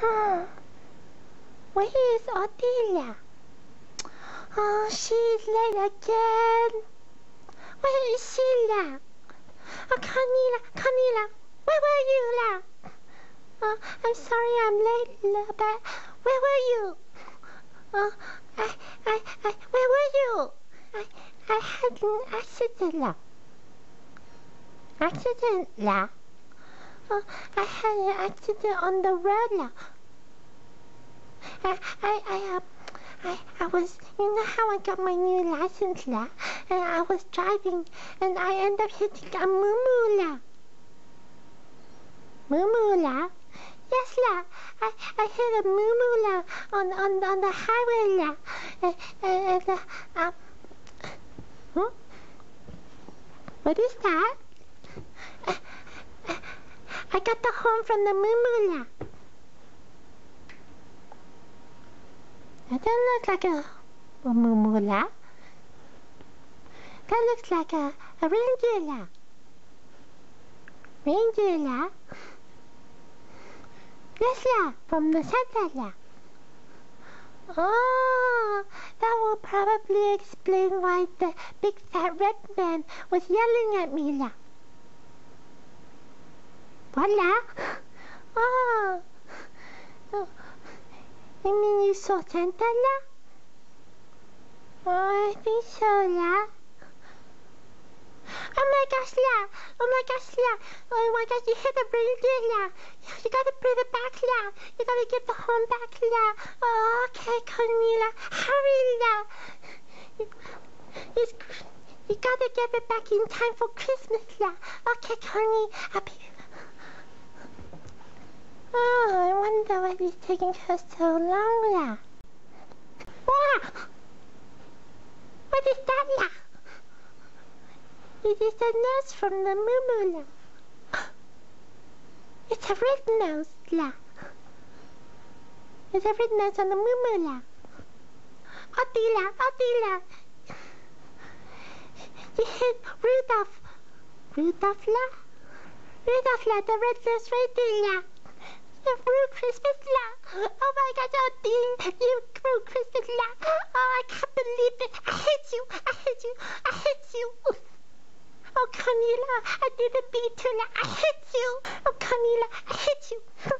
Huh. Where is Oddy la? Oh, she's late again. Where is Sheila? Oh, Cornie la, Cornelia, where were you, la? Oh, I'm sorry I'm late, la, but where were you? Oh, I, I, I, where were you? I, I had an accident, la. Accident, la. Oh, I had an accident on the road. I, I, I, uh, I, I was, you know how I got my new license, la? And I was driving, and I ended up hitting a moo la. Moo la? Yes, la. I, I hit a moo la on, on, on the highway, la. And, and, and uh, um, huh? What is that? Got the horn from the moo la. That doesn't look like a, a mumula. That looks like a, a reindeer. Reindeer. Yes, la, from the Santala. Oh, that will probably explain why the big fat red man was yelling at me la. You ah. mean you saw Santa la? Oh, ah, I think so, la. Oh my gosh, la! Oh my gosh, la! Oh my gosh, you hit the reindeer, la! You gotta bring it back, la! You gotta get the horn back, la! Oh, okay, Cornie la, hurry, la! You, you, gotta get it back in time for Christmas, la! Okay, Cornie, I'll be... Oh, Why he's taking her so long, la. Wow! What is that, la? It is a nose from the Mumu, la. It's a red nose, la. It's a red nose on the Mumu, la. Attila, Attila. You hit Rudolph. Rudolph, la? Rudolph, la, the red nose reindeer, la. You ruined Christmas, la. Oh my God, oh Dean, you ruined Christmas, la. Oh, I can't believe it. I hate you. I hate you. I hate you. Oh, Camila, I didn't mean to, la. I hate you. Oh, Camila, I hate you.